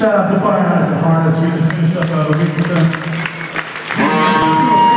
Shout out to Fire Harness and Harness. We just finished up uh, a week with them.